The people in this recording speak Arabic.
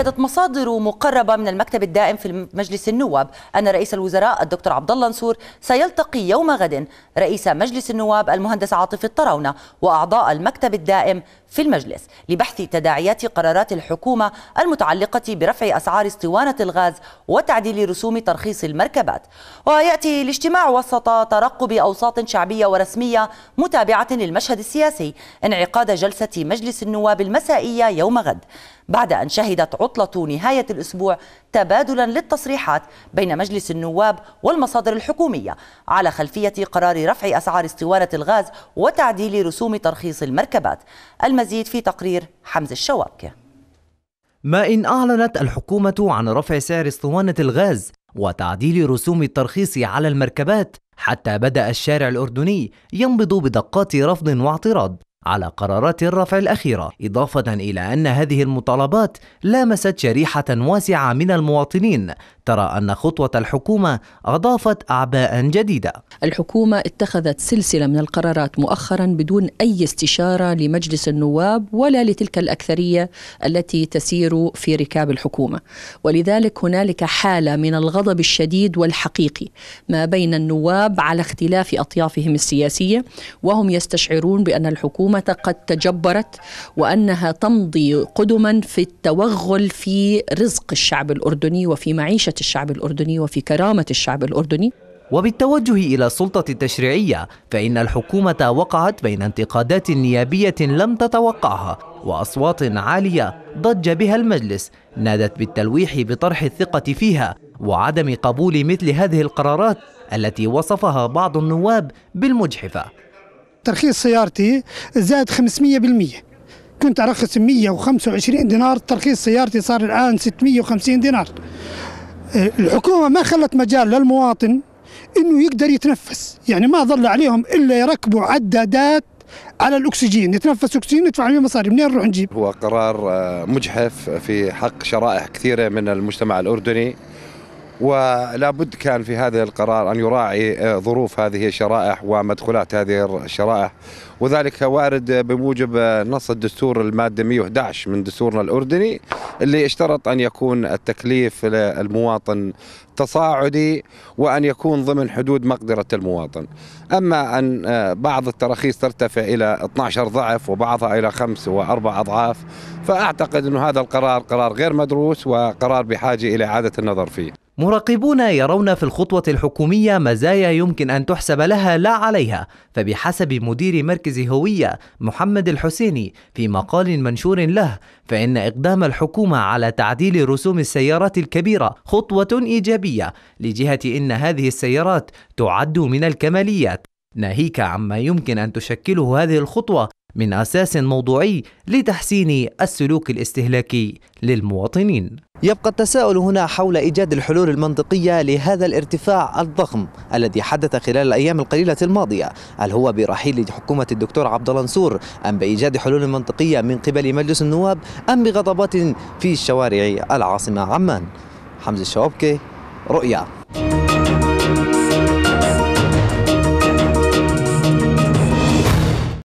أكدت مصادر مقربة من المكتب الدائم في مجلس النواب أن رئيس الوزراء الدكتور عبد الله نصور سيلتقي يوم غد. رئيس مجلس النواب المهندس عاطف الطراونة وأعضاء المكتب الدائم في المجلس لبحث تداعيات قرارات الحكومة المتعلقة برفع أسعار اسطوانة الغاز وتعديل رسوم ترخيص المركبات. ويأتي الاجتماع وسط ترقب أوساط شعبية ورسمية متابعة للمشهد السياسي انعقاد جلسة مجلس النواب المسائية يوم غد. بعد أن شهدت عطلة نهاية الأسبوع تبادلا للتصريحات بين مجلس النواب والمصادر الحكومية على خلفية قرار رفع أسعار اسطوانة الغاز وتعديل رسوم ترخيص المركبات. المزيد في تقرير حمز الشوابكة ما إن أعلنت الحكومة عن رفع سعر اسطوانة الغاز وتعديل رسوم الترخيص على المركبات حتى بدأ الشارع الأردني ينبض بدقات رفض واعتراض. على قرارات الرفع الأخيرة إضافة إلى أن هذه المطالبات لامست شريحة واسعة من المواطنين ترى أن خطوة الحكومة أضافت أعباء جديدة. الحكومة اتخذت سلسلة من القرارات مؤخرا بدون أي استشارة لمجلس النواب ولا لتلك الأكثرية التي تسير في ركاب الحكومة. ولذلك هنالك حالة من الغضب الشديد والحقيقي ما بين النواب على اختلاف أطيافهم السياسية وهم يستشعرون بأن الحكومة قد تجبرت وأنها تمضي قدما في التوغل في رزق الشعب الأردني وفي معيشة الشعب الأردني وفي كرامة الشعب الأردني. وبالتوجه إلى السلطة التشريعية فإن الحكومة وقعت بين انتقادات نيابية لم تتوقعها وأصوات عالية ضج بها المجلس نادت بالتلويح بطرح الثقة فيها وعدم قبول مثل هذه القرارات التي وصفها بعض النواب بالمجحفة. ترخيص سيارتي زاد 500% كنت أرخص 125 دينار ترخيص سيارتي صار الآن 650 دينار. الحكومة ما خلت مجال للمواطن إنه يقدر يتنفس. يعني ما ظل عليهم إلا يركبوا عدادات على الأكسجين. يتنفس أكسجين ندفع عليه مصاري. منين نروح نجيب؟ هو قرار مجحف في حق شرائح كثيرة من المجتمع الأردني. ولا بد كان في هذا القرار أن يراعي ظروف هذه الشرائح ومدخولات هذه الشرائح. وذلك وارد بموجب نص الدستور المادة 111 من دستورنا الأردني اللي اشترط أن يكون التكليف للمواطن تصاعدي وأن يكون ضمن حدود مقدرة المواطن. أما أن بعض التراخيص ترتفع إلى 12 ضعف وبعضها إلى خمس وأربع أضعاف فأعتقد أن هذا القرار قرار غير مدروس وقرار بحاجة إلى إعادة النظر فيه. مراقبون يرون في الخطوة الحكومية مزايا يمكن أن تحسب لها لا عليها فبحسب مدير مركز هوية محمد الحسيني في مقال منشور له فإن إقدام الحكومة على تعديل رسوم السيارات الكبيرة خطوة إيجابية لجهة إن هذه السيارات تعد من الكماليات. ناهيك عما يمكن أن تشكله هذه الخطوة من أساس موضوعي لتحسين السلوك الاستهلاكي للمواطنين. يبقى التساؤل هنا حول إيجاد الحلول المنطقية لهذا الارتفاع الضخم الذي حدث خلال الأيام القليلة الماضية. هل هو برحيل حكومة الدكتور عبد الله أم بإيجاد حلول منطقية من قبل مجلس النواب أم بغضبات في شوارع العاصمة عمان؟ حمزة الشوابكي رؤيا.